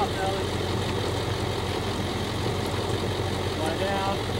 Stop, Ellie. Lie down.